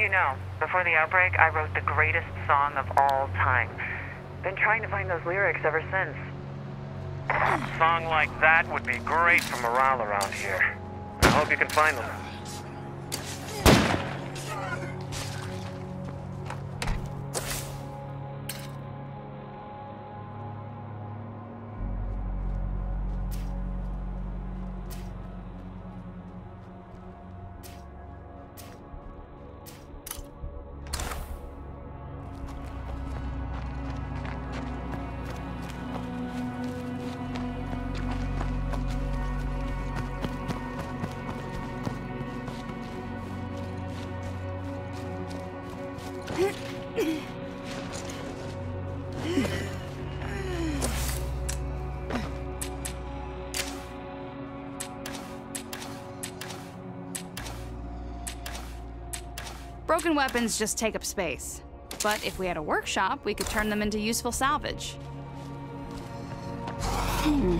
You know, before the outbreak, I wrote the greatest song of all time. Been trying to find those lyrics ever since. A song like that would be great for morale around here. I hope you can find them. Weapons just take up space. But if we had a workshop, we could turn them into useful salvage. Hmm.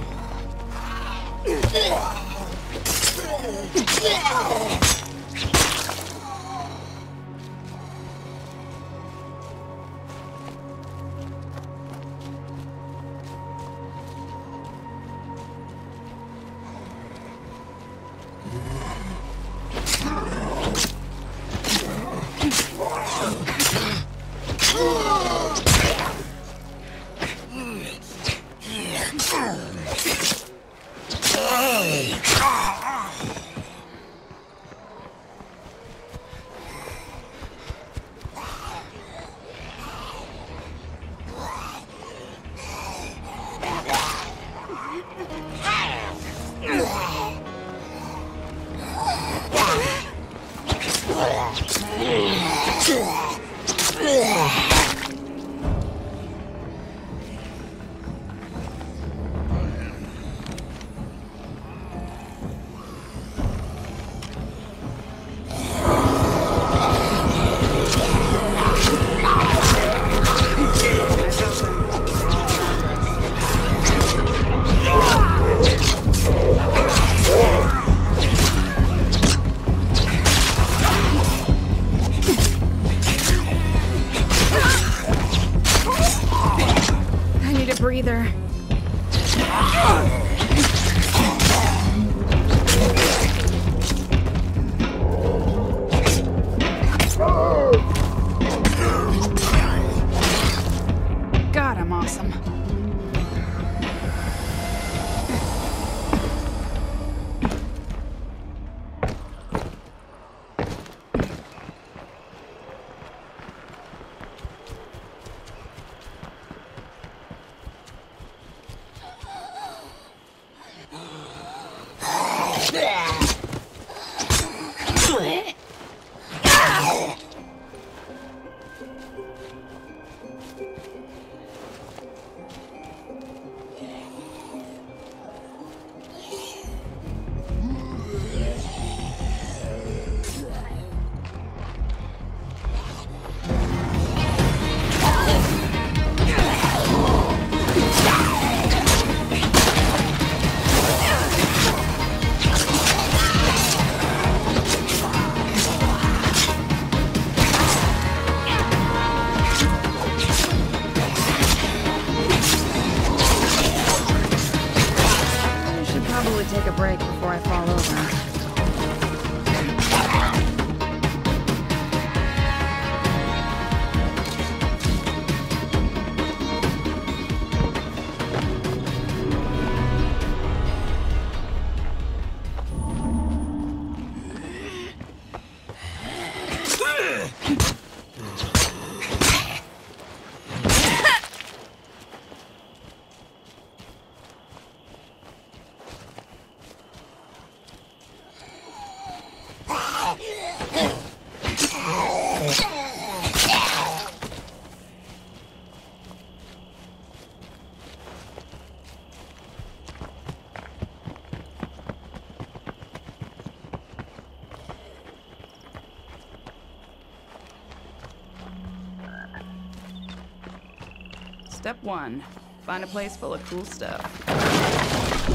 Step one, find a place full of cool stuff.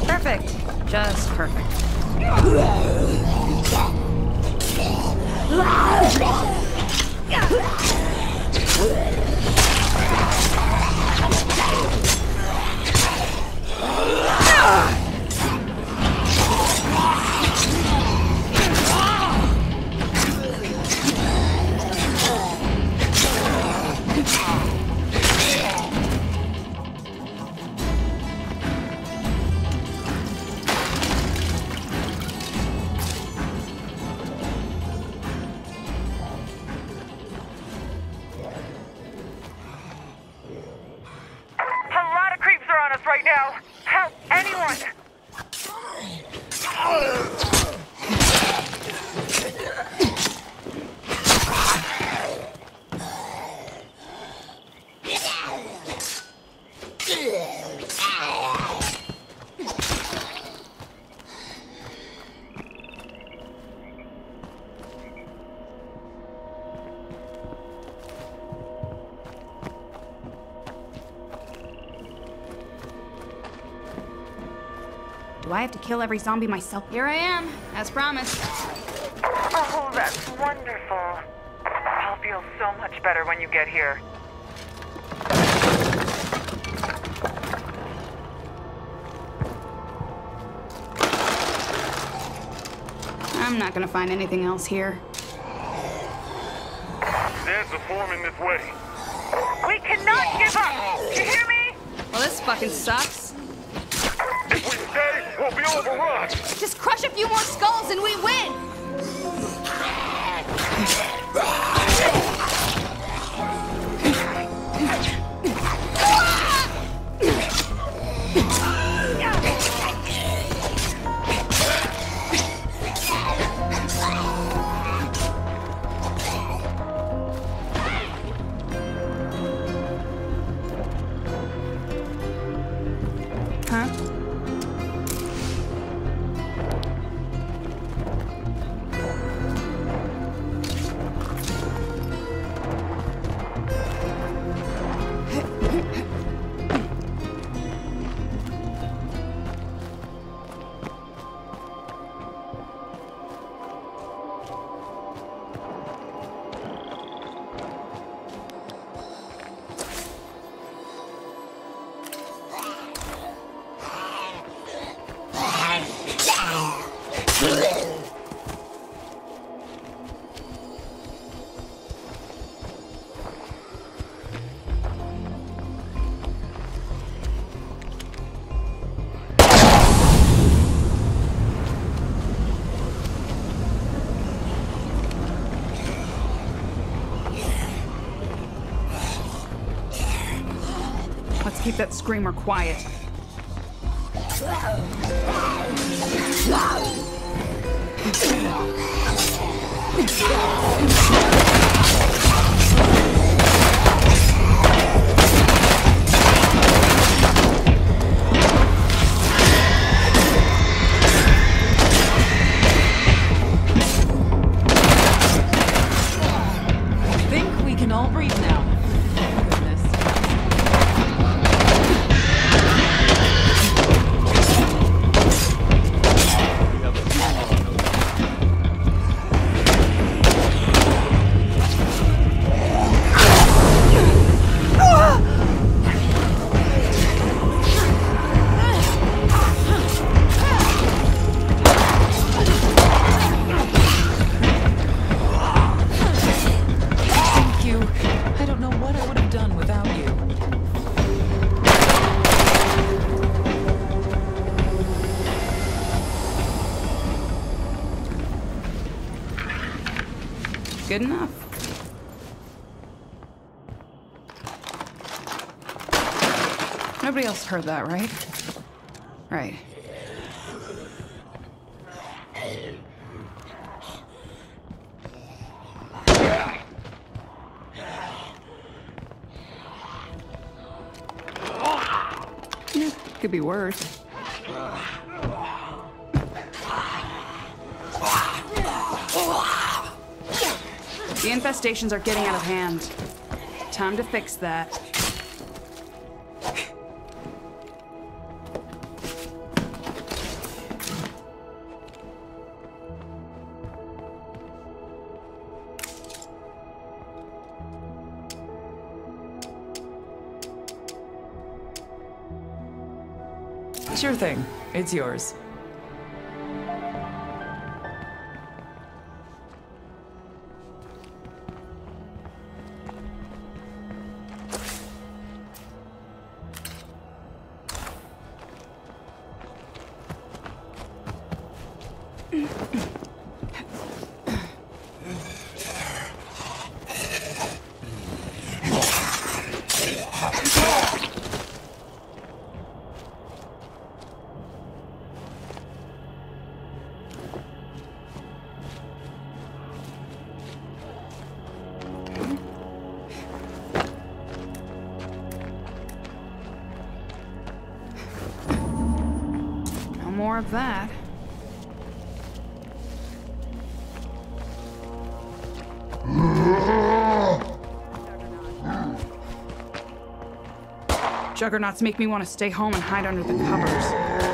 Perfect. Just perfect. Have to kill every zombie myself? Here I am, as promised. Oh, that's wonderful. I'll feel so much better when you get here. I'm not gonna find anything else here. There's a foreman this way. We cannot give up! You hear me? Well, this fucking sucks. Overrun. Just crush a few more skulls and we win! Keep that screamer quiet. Good enough. Nobody else heard that, right? Right. Could be worse. stations are getting out of hand. Time to fix that. Sure thing. It's yours. More of that. Juggernauts make me want to stay home and hide under the covers.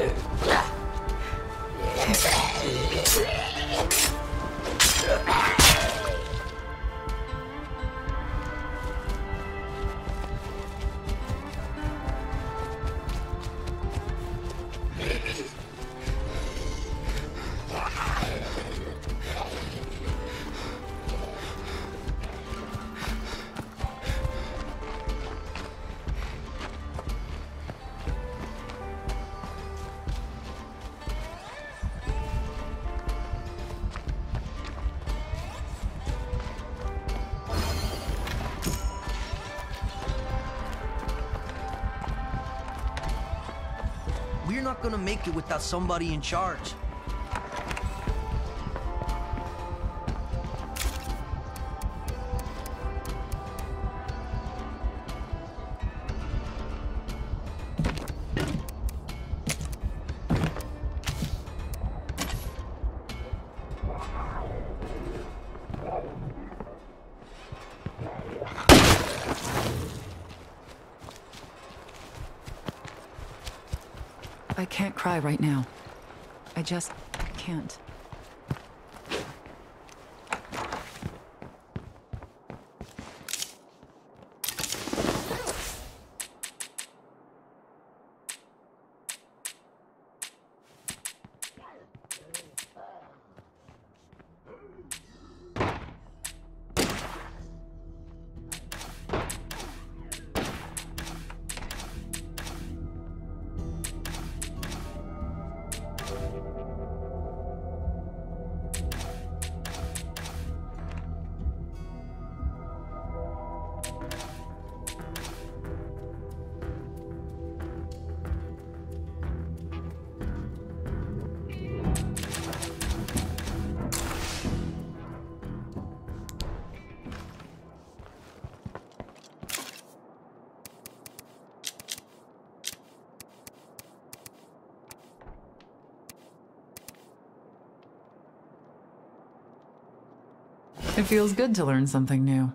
We're gonna make it without somebody in charge. Right now. I just can't. It feels good to learn something new.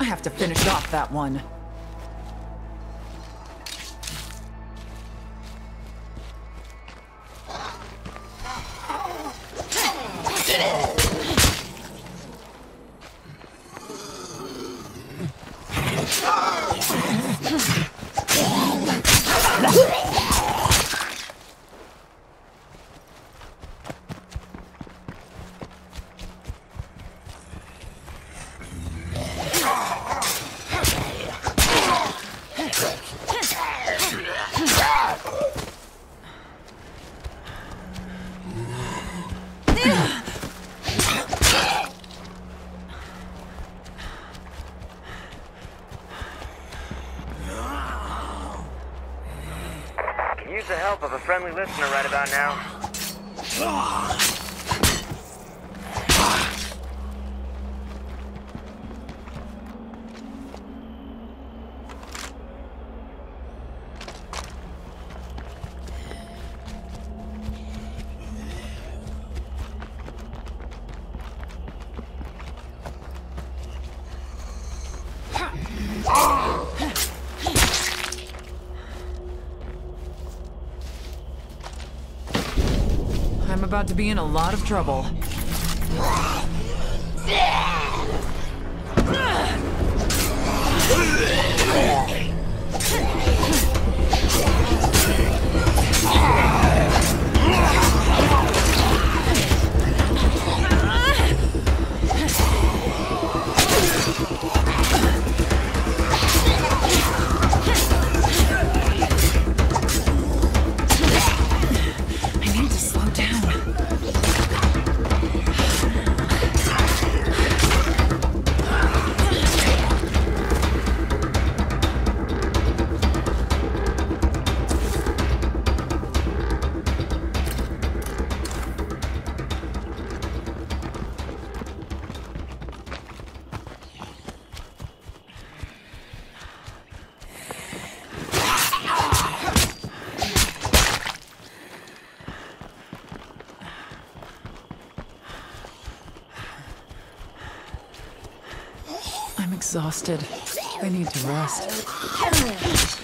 I have to finish off friendly listener right about now. Ah. About to be in a lot of trouble. Ah! Exhausted. I need to rest.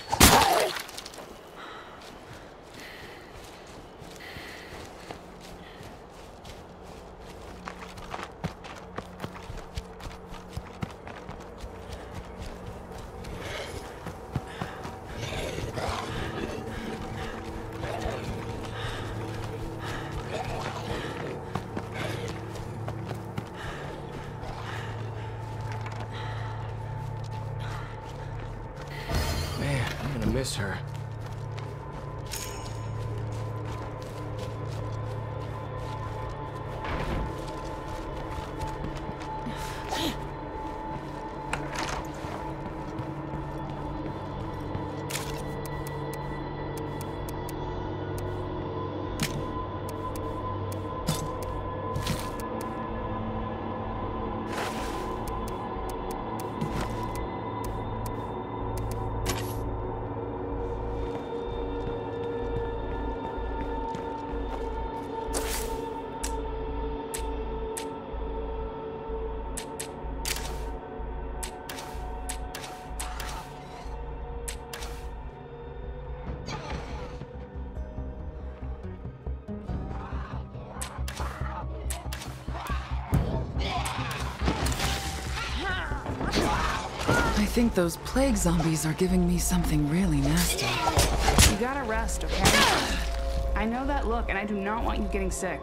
Think those plague zombies are giving me something really nasty. You gotta rest, okay? I know that look, and I do not want you getting sick.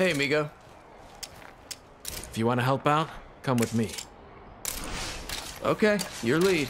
Hey, amigo. If you want to help out, come with me. Okay, your lead.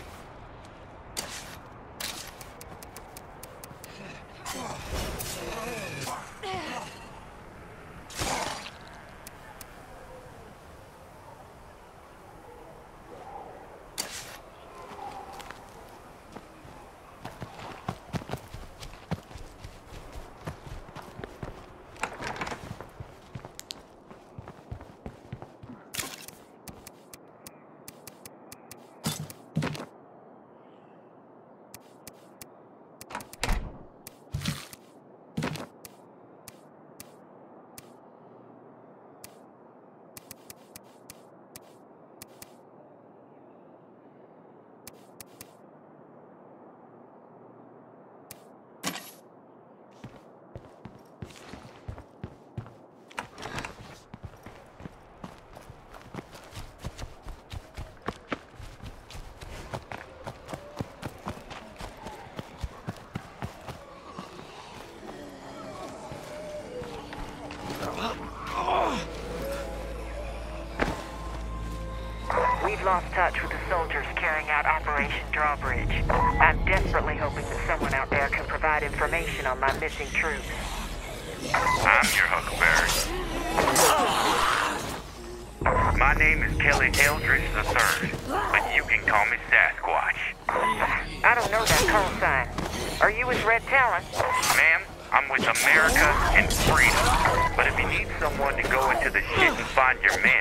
Lost touch with the soldiers carrying out Operation Drawbridge. I'm desperately hoping that someone out there can provide information on my missing troops. I'm your Huckleberry. My name is Kelly Eldridge III, but you can call me Sasquatch. I don't know that call sign. Are you with Red Talon? Ma'am, I'm with America and freedom. But if you need someone to go into the shit and find your men, yeah,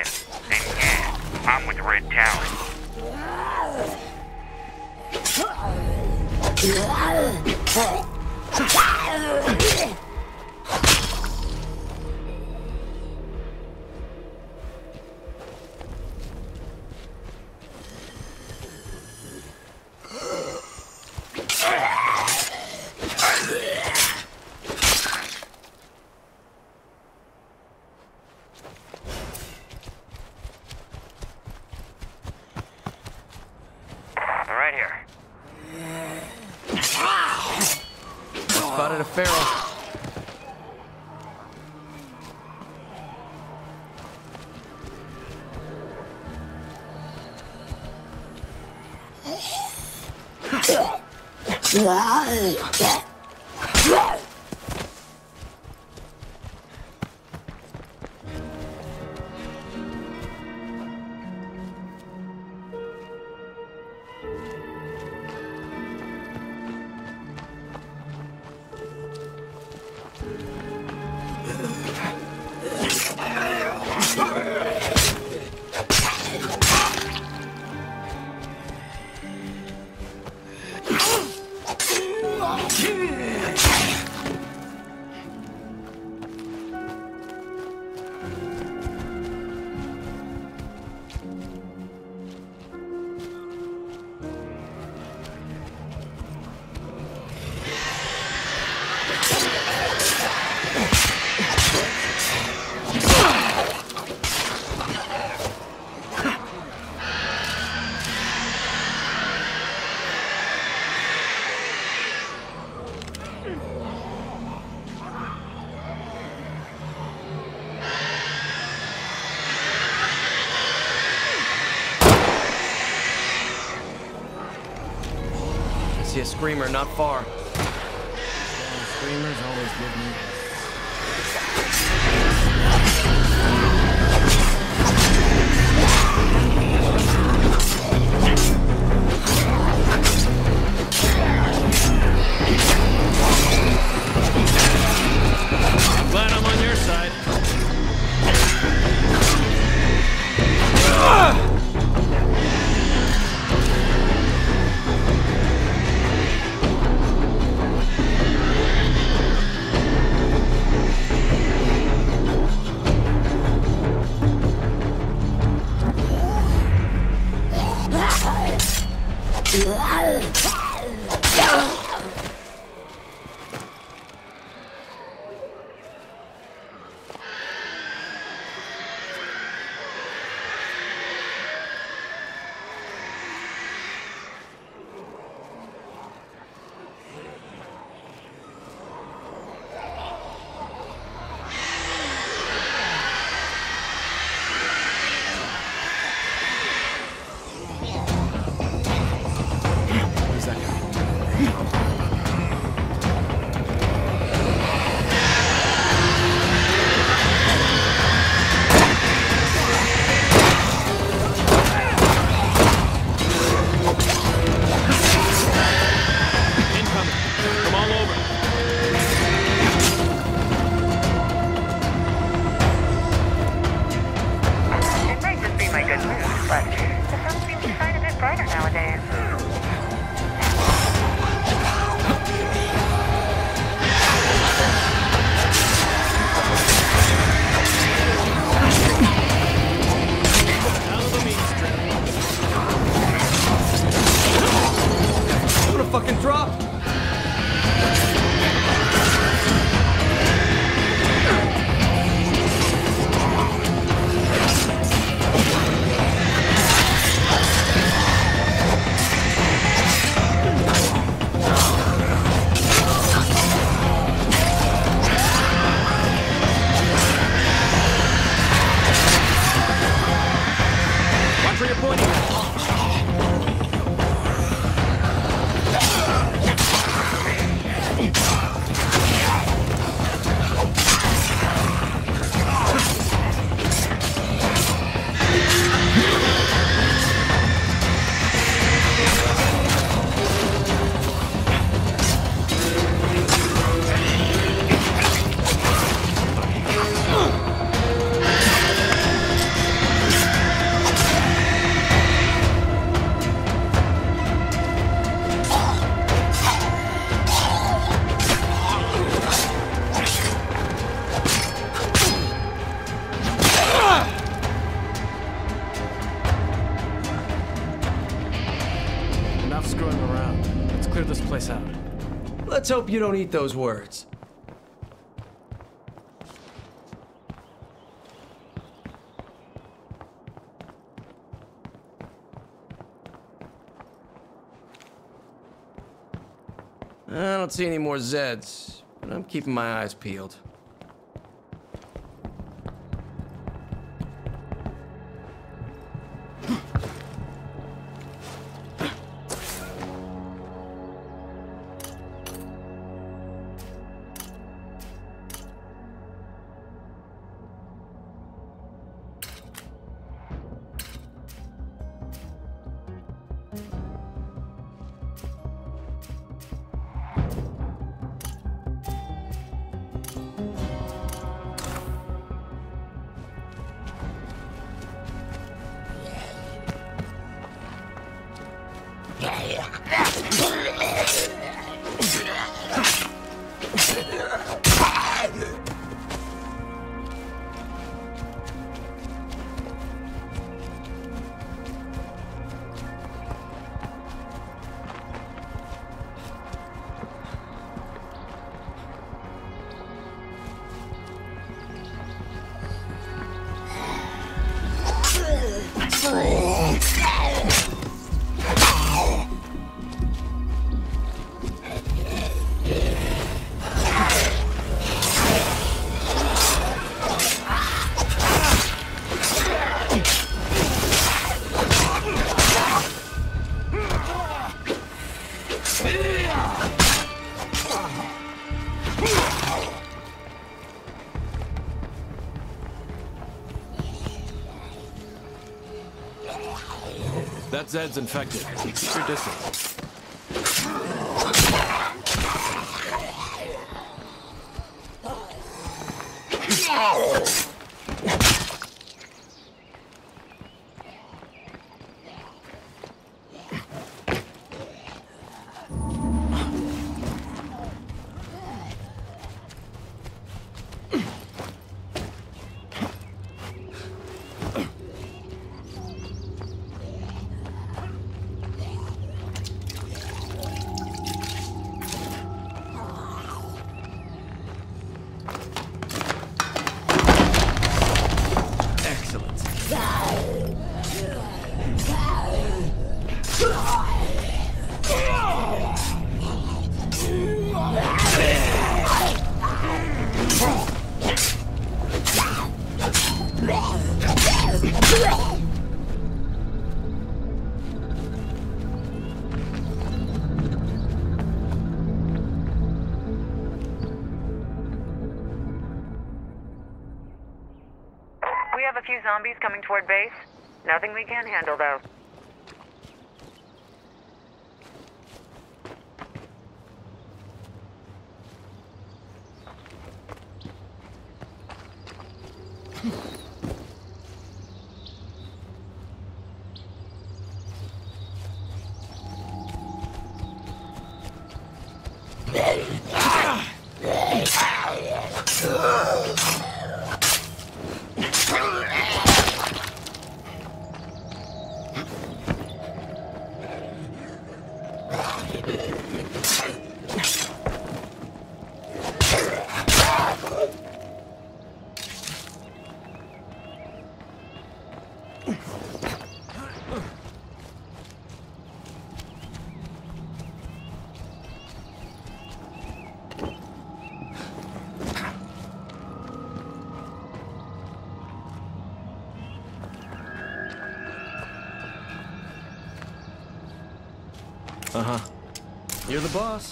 I'm with Red Talon. I screamer not far. You don't eat those words. I don't see any more Zeds, but I'm keeping my eyes peeled. That Zed's infected. Keep your distance. Toward base. Nothing we can't handle, though. Boss.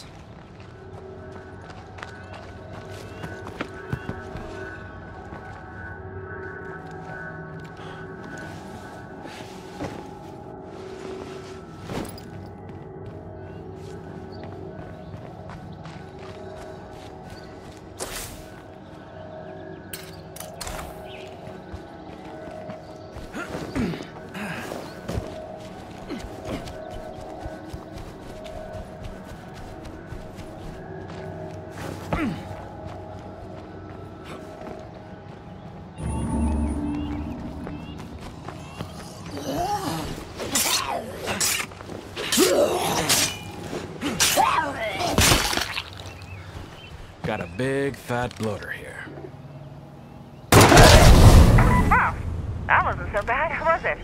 Big fat bloater here. Wow, that wasn't so bad, was it?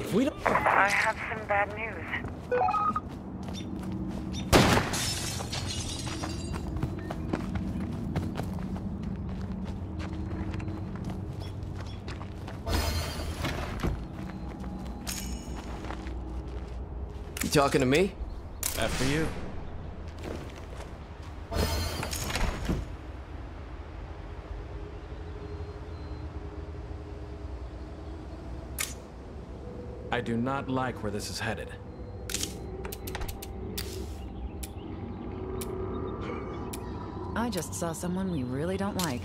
If we don't... I have some bad news. You talking to me? After you. Not like where this is headed. I just saw someone we really don't like.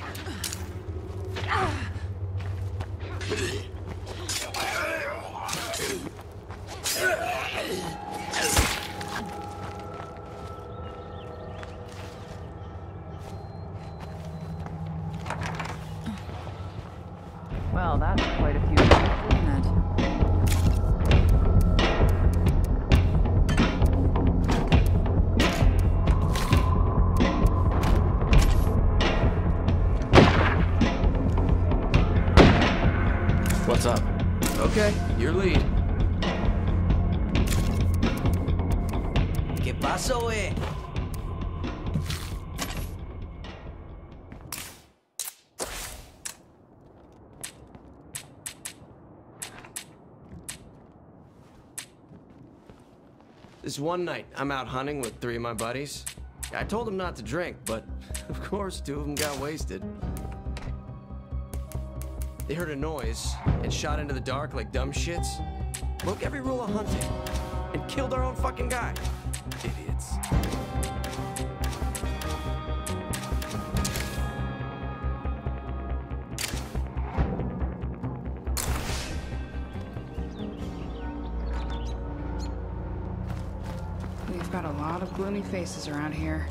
One night, I'm out hunting with three of my buddies. I told them not to drink, but of course, two of them got wasted. They heard a noise and shot into the dark like dumb shits. Broke every rule of hunting and killed our own fucking guy. Gloomy faces around here.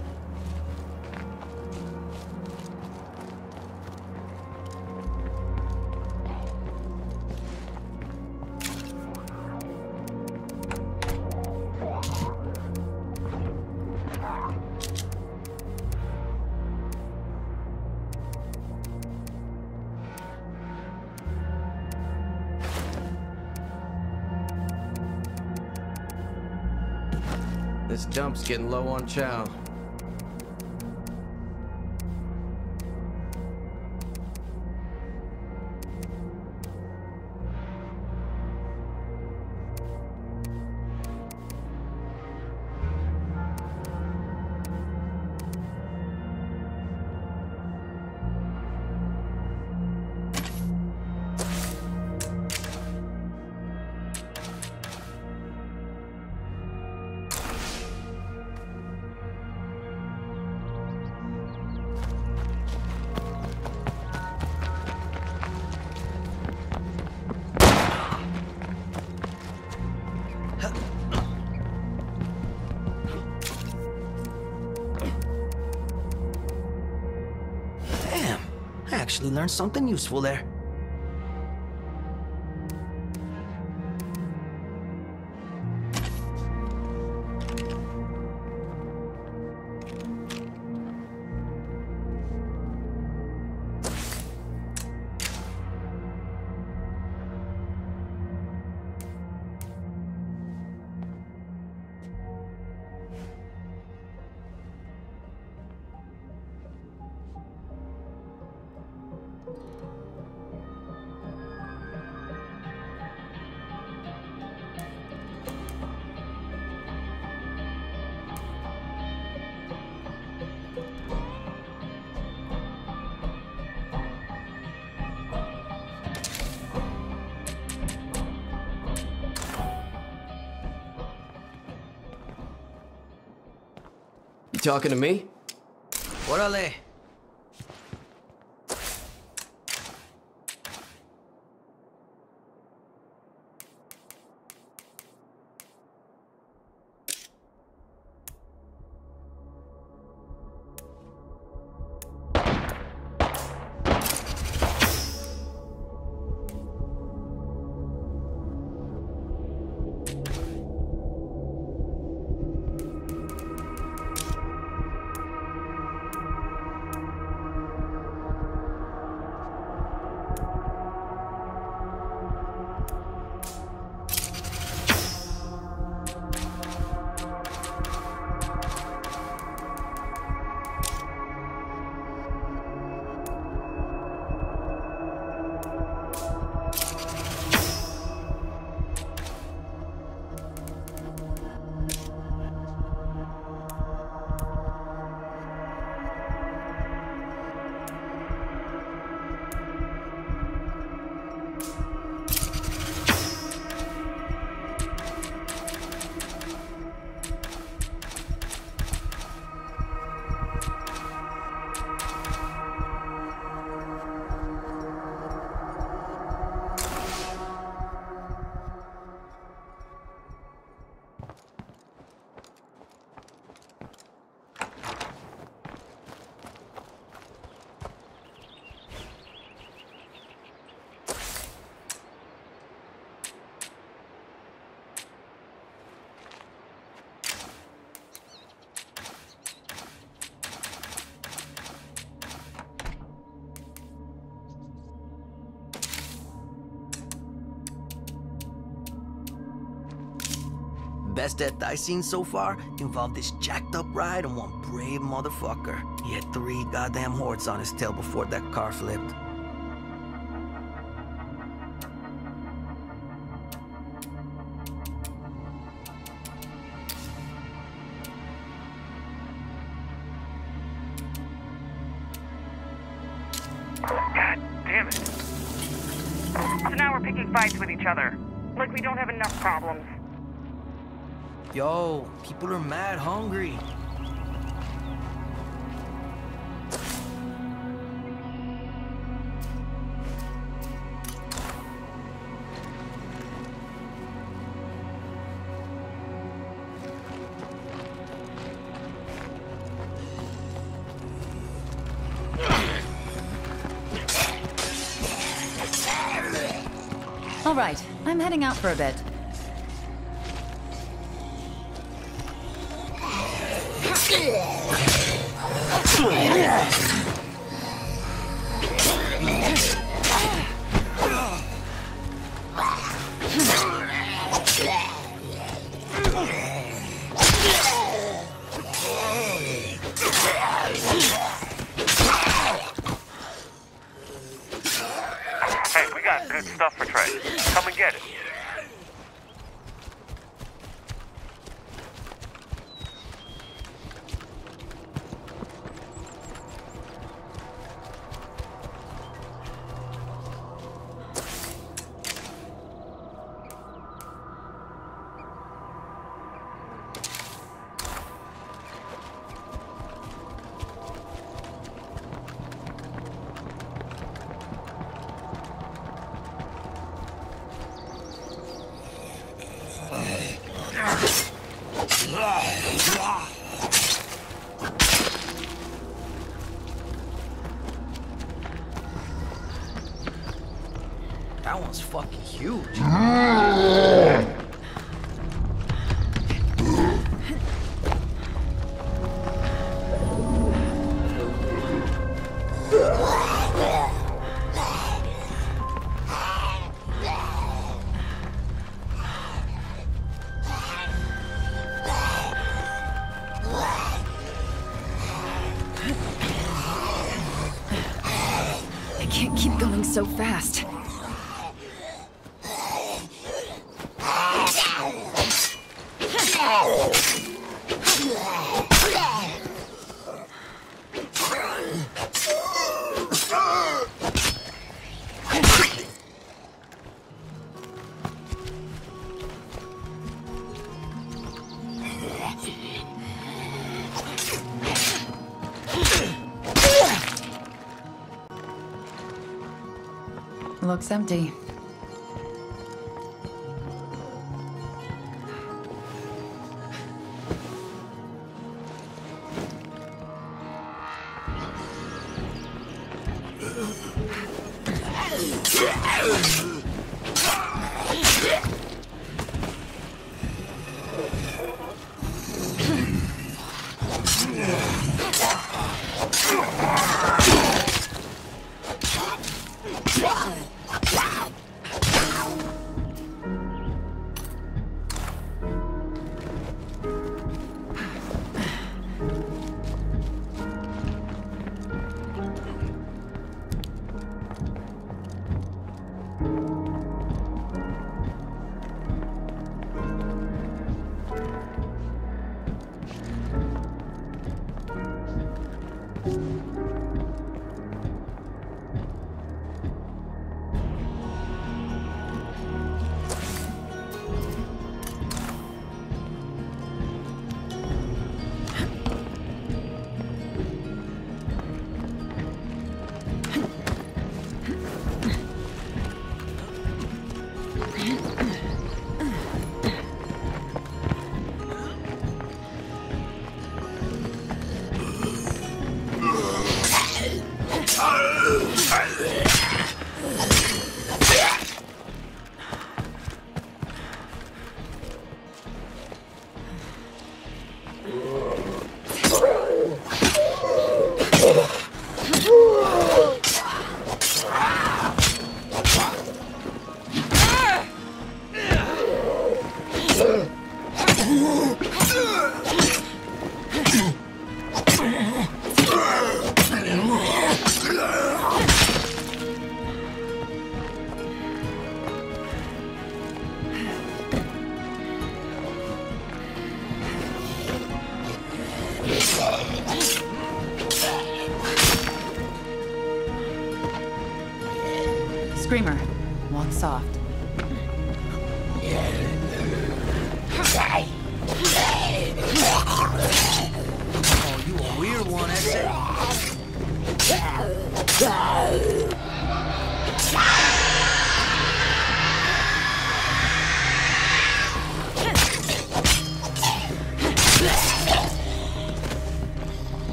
Getting low on chow. actually learned something useful there. Talking to me? Órale. Best death I've seen so far involved this jacked up ride and one brave motherfucker. He had three goddamn hordes on his tail before that car flipped. All right, I'm heading out for a bit. So fast.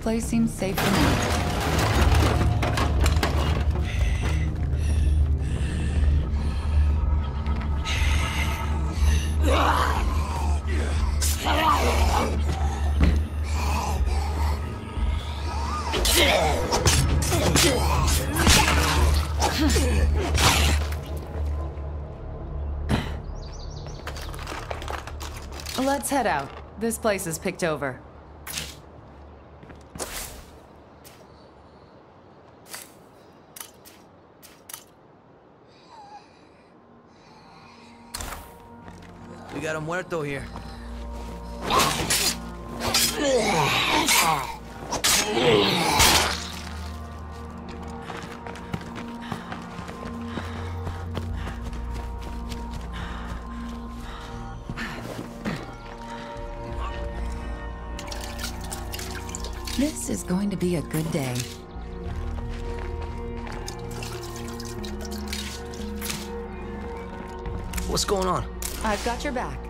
Place seems safe for me. Let's head out. This place is picked over. We got a muerto here. This is going to be a good day. what's going on? I've got your back.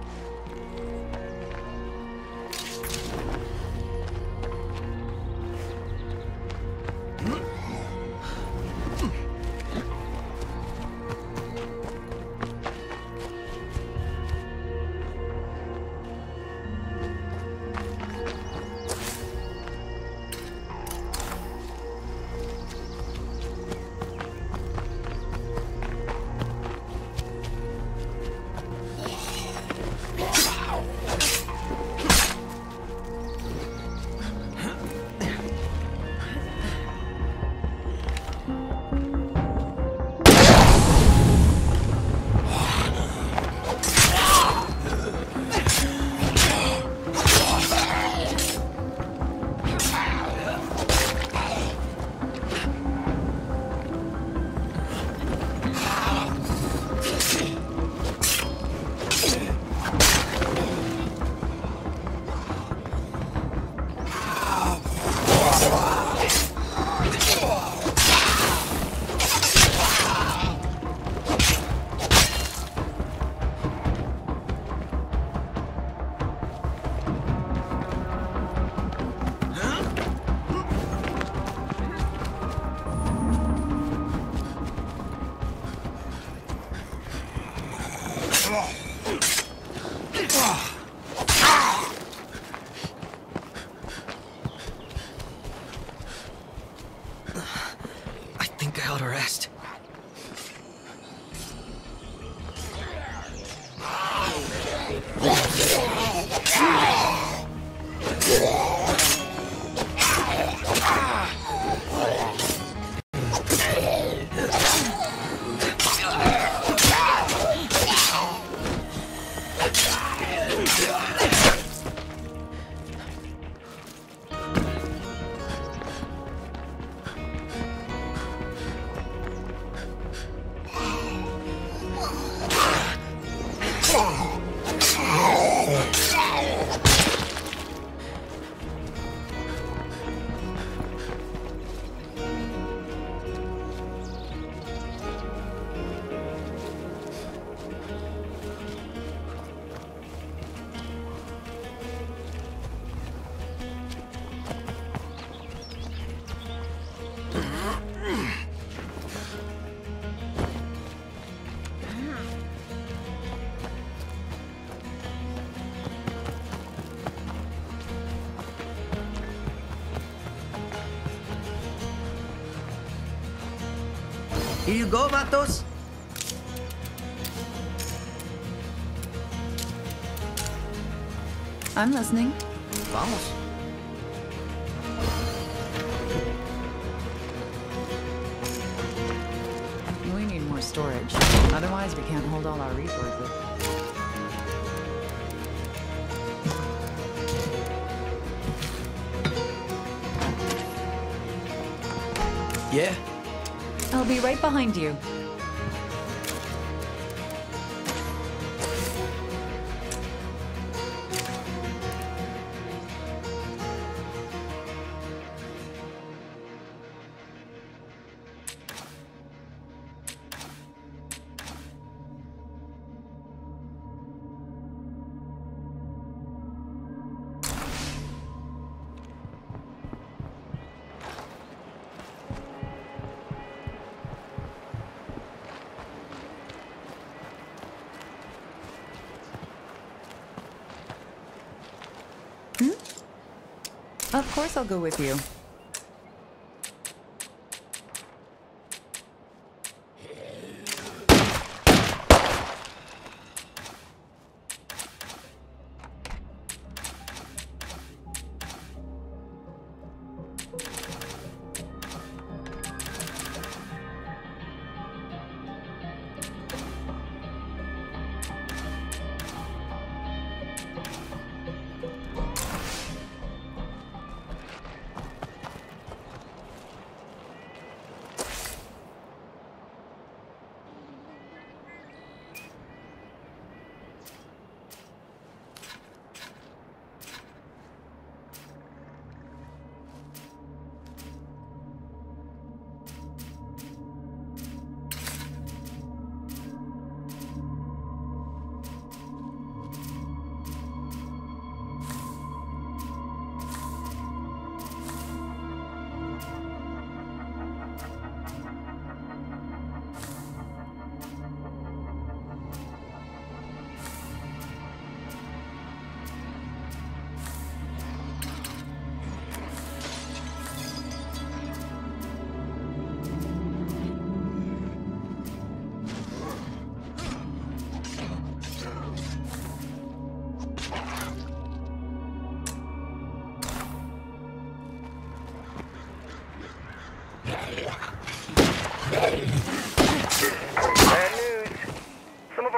Here you go, vatos. I'm listening. Vamos. Behind you. I'll go with you.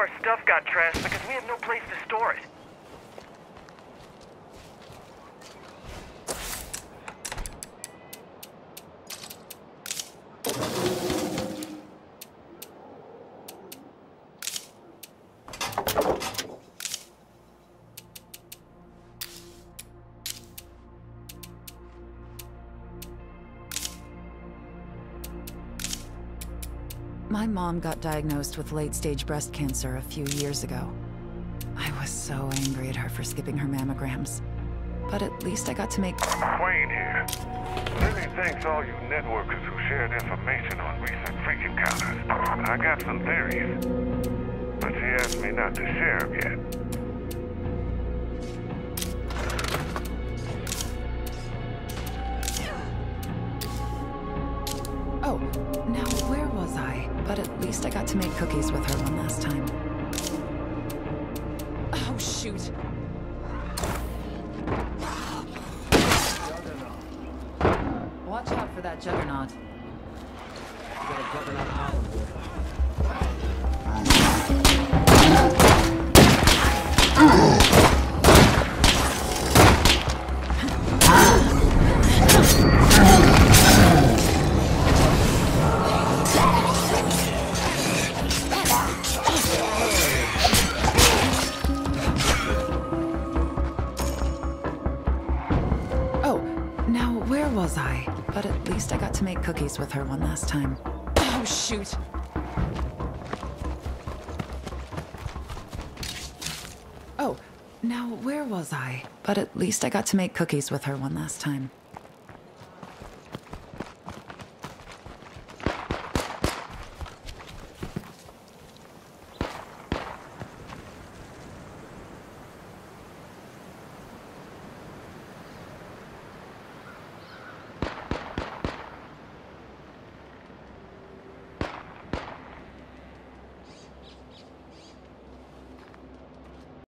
our stuff got trashed. Because mom got diagnosed with late stage breast cancer a few years ago. I was so angry at her for skipping her mammograms. But at least I got to make. Wayne here. Lily thanks all you networkers who shared information on recent freak encounters. I got some theories, but she asked me not to share them yet. Oh, least I got to make cookies with her one last time. Oh, shoot. Watch out for that juggernaut. Where was I? But at least I got to make cookies with her one last time.